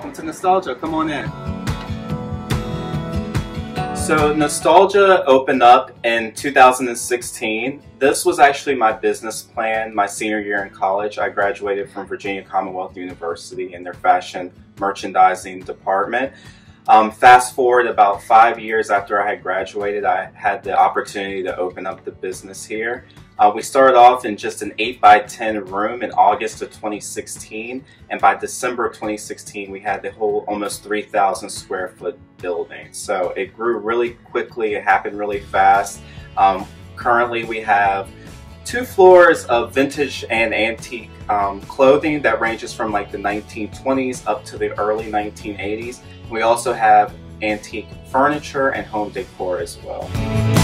to Nostalgia. Come on in. So Nostalgia opened up in 2016. This was actually my business plan my senior year in college. I graduated from Virginia Commonwealth University in their fashion merchandising department. Um, fast forward about five years after I had graduated, I had the opportunity to open up the business here. Uh, we started off in just an 8 by 10 room in August of 2016, and by December of 2016, we had the whole almost 3,000 square foot building. So it grew really quickly, it happened really fast. Um, currently, we have two floors of vintage and antique um, clothing that ranges from like the 1920s up to the early 1980s. We also have antique furniture and home decor as well.